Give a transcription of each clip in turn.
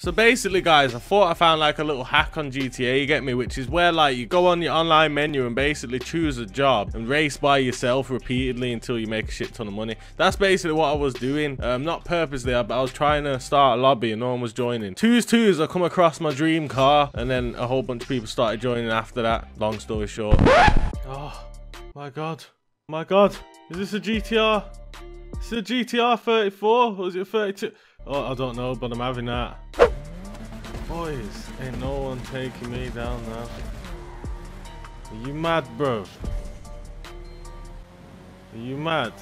So basically, guys, I thought I found like a little hack on GTA, you get me? Which is where like you go on your online menu and basically choose a job and race by yourself repeatedly until you make a shit ton of money. That's basically what I was doing. Um, not purposely, but I was trying to start a lobby and no one was joining. Twos twos, I come across my dream car and then a whole bunch of people started joining after that. Long story short. Oh, my God. My God. Is this a GTR? Is a GTR 34 or is it 32? Oh, I don't know, but I'm having that. Boys, ain't no one taking me down now. Are you mad, bro? Are you mad?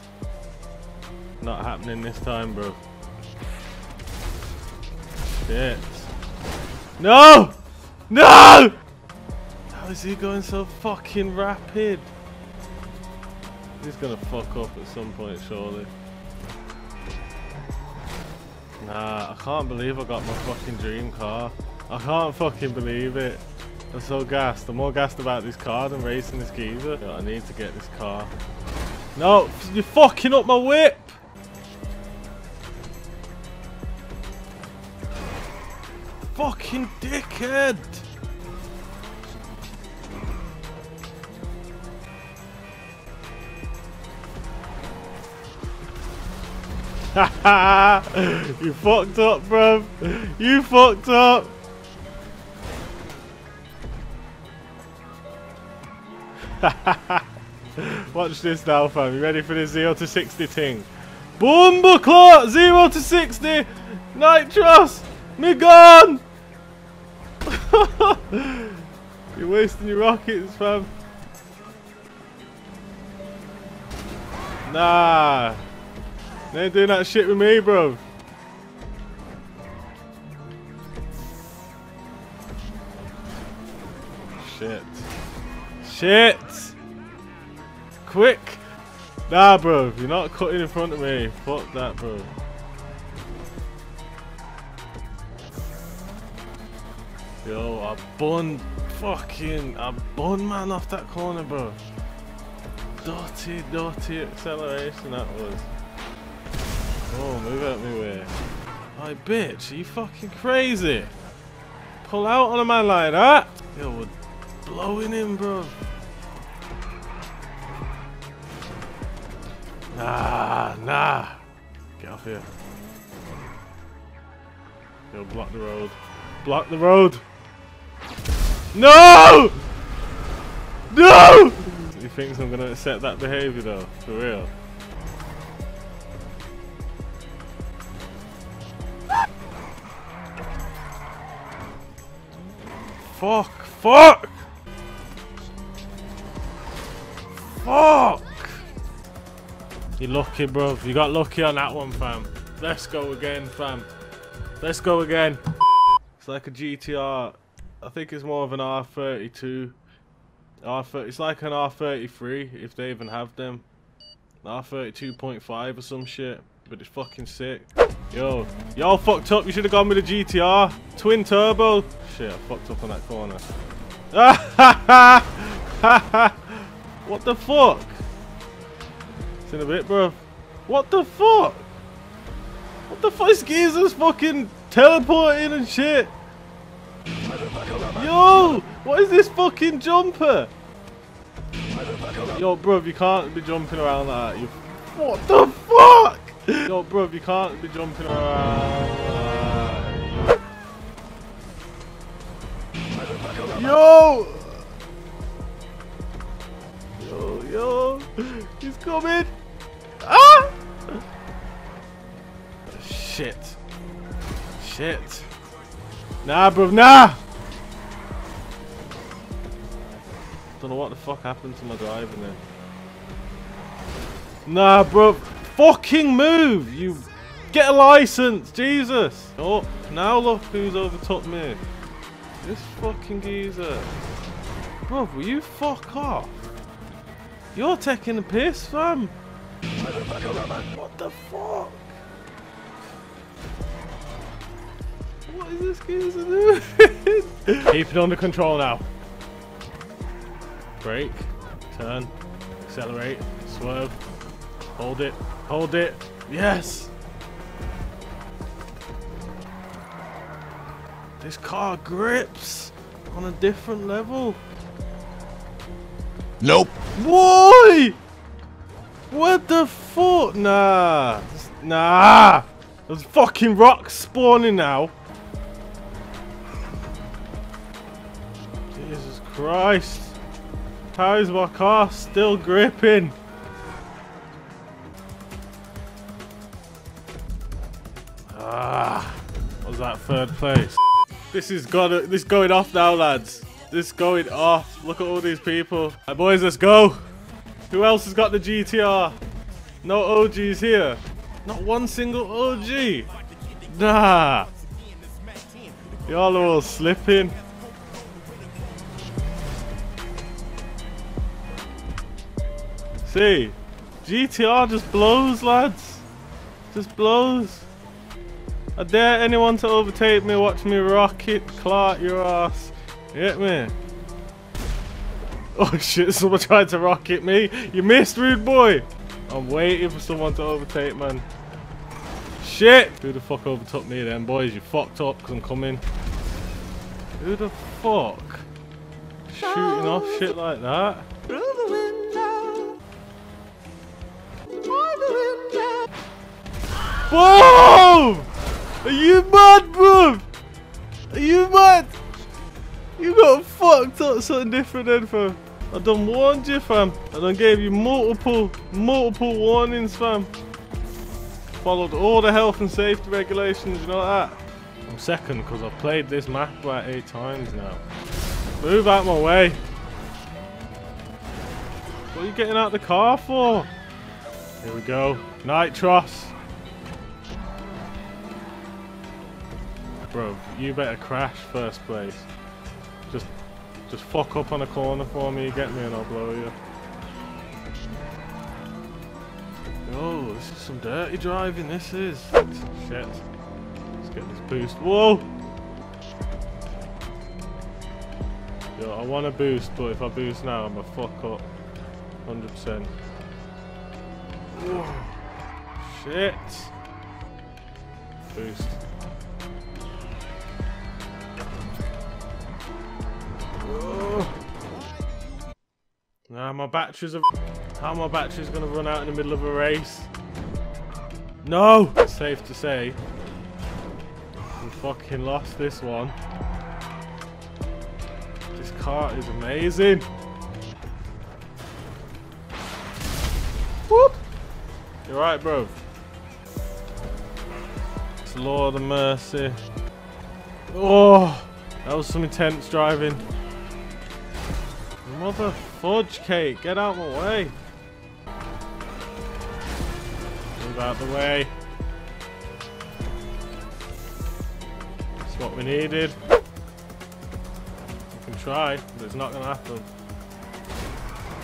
Not happening this time, bro. Shit. No! No! How is he going so fucking rapid? He's gonna fuck up at some point, surely. Nah, I can't believe I got my fucking dream car. I can't fucking believe it. I'm so gassed. I'm more gassed about this car than racing this geezer. I need to get this car. No, you're fucking up my whip! Fucking dickhead! you fucked up, bruv. You fucked up. Watch this now, fam. You ready for the 0 to 60 thing? Boom, clot! 0 to 60! Nitros! Me gone! You're wasting your rockets, fam. Nah. They ain't doing that shit with me, bro. Shit. Shit! Quick! Nah, bro. You're not cutting in front of me. Fuck that, bro. Yo, I bun fucking, I bun man off that corner, bro. Dirty, dirty acceleration that was. Oh, move out my way. Hey, bitch, are you fucking crazy? Pull out on a man like that? Yo, we're blowing him, bro. Nah, nah. Get off here. Yo, block the road. Block the road. No! No! He thinks I'm gonna accept that behavior though, for real. Fuck! Fuck! Fuck! You lucky, bro. You got lucky on that one, fam. Let's go again, fam. Let's go again. It's like a GTR. I think it's more of an R32. R30. It's like an R33 if they even have them. R32.5 or some shit. But it's fucking sick. Yo, y'all fucked up. You should have gone with a GTR. Twin turbo. Shit, I fucked up on that corner. what the fuck? It's in a bit, bro. What the fuck? What the fuck is geezers fucking teleporting and shit? Yo, what is this fucking jumper? Yo, bro, you can't be jumping around like that. You, what the fuck? Yo, bro, you can't be jumping around. Yo! Yo, yo! He's coming! Ah! Shit. Shit. Nah, bro, nah! Don't know what the fuck happened to my driving there. Nah, bro fucking move! You get a license, Jesus! Oh, now look who's overtook me. This fucking geezer. Bro, will you fuck off? You're taking the piss, fam. What the fuck? What is this geezer doing? Keep it under control now. Brake, turn, accelerate, swerve, hold it, Hold it. Yes. This car grips on a different level. Nope. Boy! What the fuck? Nah. Nah. There's fucking rocks spawning now. Jesus Christ. How is my car still gripping? Ah. Was that third place? This is got this going off now, lads. This going off. Look at all these people. Hey, boys, let's go. Who else has got the GTR? No OGs here. Not one single OG. Nah. Y'all are all slipping. See, GTR just blows, lads. Just blows. I dare anyone to overtake me, watch me rocket Clark your ass. Hit me. Oh shit, someone tried to rocket me. You missed, rude boy. I'm waiting for someone to overtake, man. Shit! Who the fuck overtook me then, boys? You fucked up because I'm coming. Who the fuck? Shooting off shit like that? Boom! Are you mad, bro? Are you mad? You got fucked up something different then, fam. I done warned you, fam. I done gave you multiple, multiple warnings, fam. Followed all the health and safety regulations, you know that? I'm second because I've played this map about eight times now. Move out my way. What are you getting out the car for? Here we go. Nitros. Bro, you better crash first place. Just just fuck up on a corner for me, get me and I'll blow you. Oh, this is some dirty driving, this is. Shit. Let's get this boost. Whoa! Yo, I want to boost, but if I boost now, I'm a fuck up. 100%. Whoa. Shit! Boost. Nah, my batteries are... How my batteries gonna run out in the middle of a race? No! Safe to say. We fucking lost this one. This car is amazing. Whoop! You're right, bro. It's Lord of Mercy. Oh! That was some intense driving. Mother fudge cake, get out of my way. Move out the way. That's what we needed. We can try, but it's not gonna happen.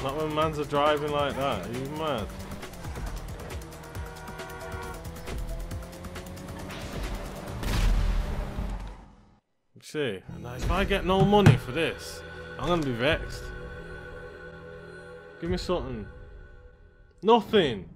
Not when man's are driving like that. Are you mad? See, now if I get no money for this, I'm gonna be vexed. Give me something. Nothing.